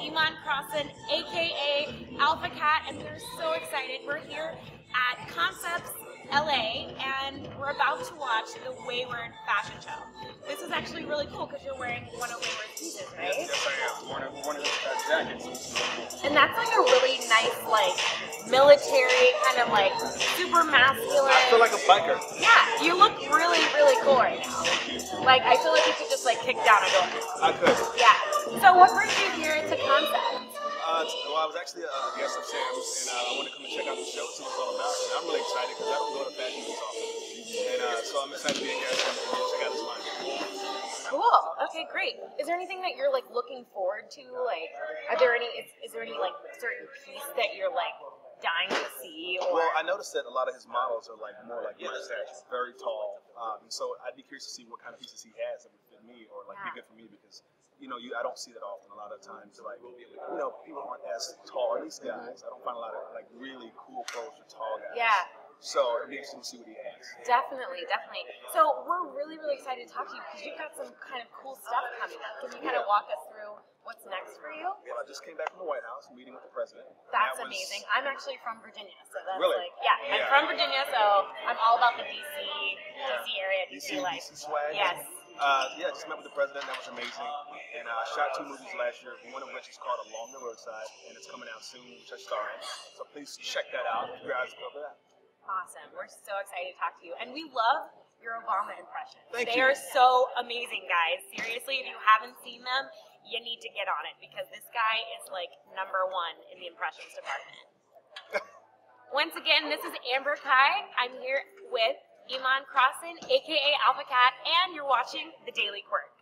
Iman Crosson, aka Alpha Cat, and we're so excited. We're here at Concepts LA, and we're about to watch the Wayward fashion show. This is actually really cool because you're wearing one of Wayward's pieces, right? Yes, I am. One of, one of his uh, jackets. And that's like a really nice, like, military, kind of like super masculine. I feel like a biker. Yeah, you look really, really cool right now. Like, I feel like you could just like kick down a door. I could. Yeah. So, what brings you here to Concept? Uh, well, I was actually a guest of Sam's, and uh, I wanted to come and check out the show, see what it's all about. And I'm really excited because I don't go to fashion weeks often. And uh, so I'm excited to be a guest and check out this line. Cool. Okay, great. Is there anything that you're like looking forward to? Like, are there any? Is, is there any like certain piece that you're like dying to see? Or Well, I noticed that a lot of his models are like more like stature, very tall. Um, so I'd be curious to see what kind of pieces he has that would fit me or like Yeah. be good for me because you know you I don't see that often. A lot of times like you know people aren't as tall. At least guys, I don't find a lot of like really cool clothes for tall guys. yeah, So it'd be interesting to see what he has. definitely, definitely. So we're really, really excited to talk to you because you've got some kind of cool stuff coming up. Can you kind of walk us through what's next for you? Well, I just came back from the White House, meeting with the president. That's That was- amazing. I'm actually from Virginia, so that's Really? like yeah, I'm from Virginia, so I'm all about the DC, DC area, DC, DC, life. DC swag. Yes. Uh, yeah, just met with the president. That was amazing. And uh, I shot two movies last year. One of which is called Along the Roadside, and it's coming out soon, which I star in. So please check that out. You guys go for that. Awesome. We're so excited to talk to you. And we love your Obama impressions. Thank they you. are so amazing, guys. Seriously, if you haven't seen them, you need to get on it because this guy is like number one in the impressions department. Once again, this is Amber Kai. I'm here with Iman Crosson, aka Alpha Cat, and you're watching The Daily Quirk.